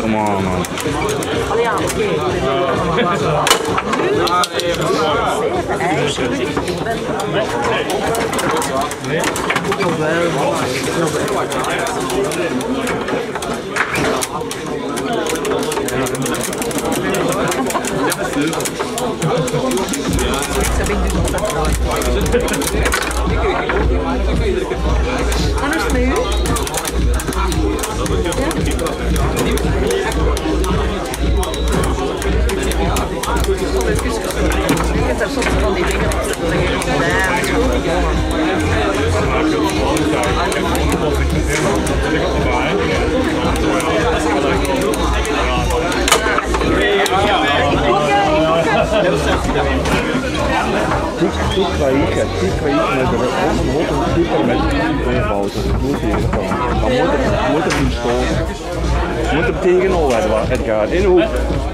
Come on, man. Allee, ja, soms van die dingen op zitten leggen. Met de moet. Maar moet er, moet er niet. Moet er tegenal Edward, Edgar. In de hoek.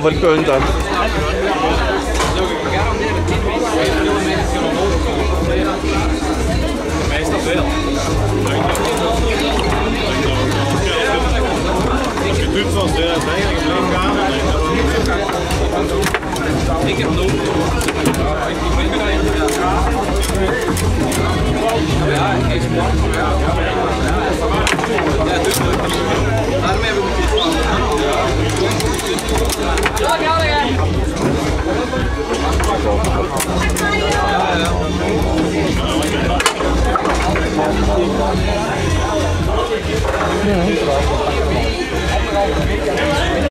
voor de punten. Meestal Het doet zoals de eigenlijk een kamer, ik heb nog. Ja, ik is Ja, dus